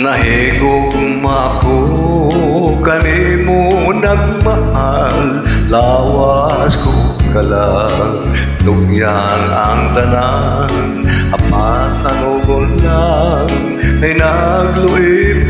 Nahigugma ko kanimo nagmahal. Lawas ko ka lang Tugyan ang tanan. Apan ang ugon lang Ay nagluib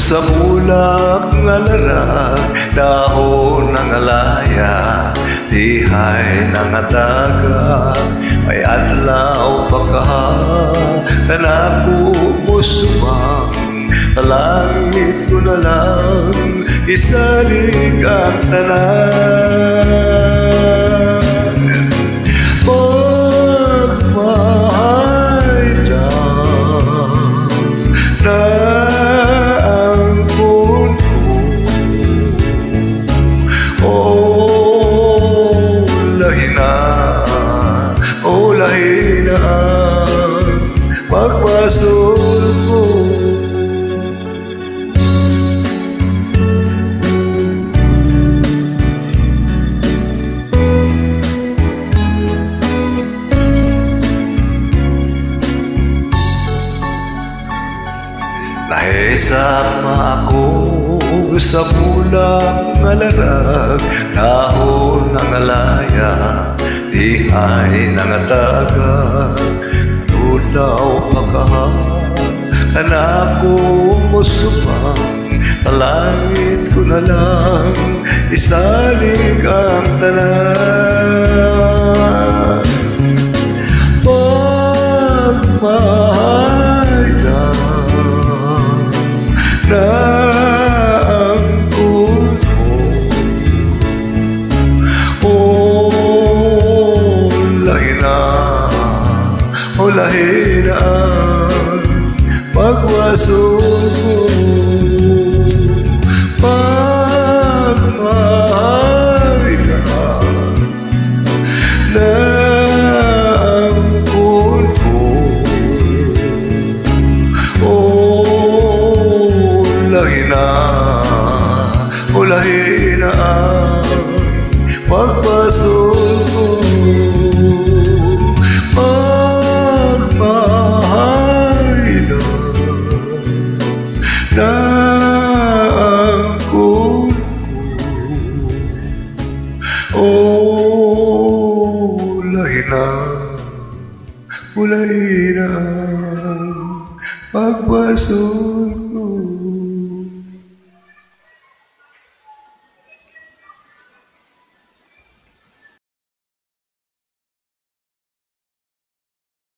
sa bulak nga larag Dahon ng alaya, dihay ng ataga Ay adlaw pa ka, kanako mo sumang Kalangit ko na lang isalig ang tanan na Pagpasok mo Nahisama ako sa bulang alarag Dahon ng alaya, dihay ng atagag Tulaw pagkahan, anak ko mo sumang Talangit ko na lang, isalig ang lahi na Pagwaso ko Pagmahal Oh, lahi na, o lahi na pagpasok ko.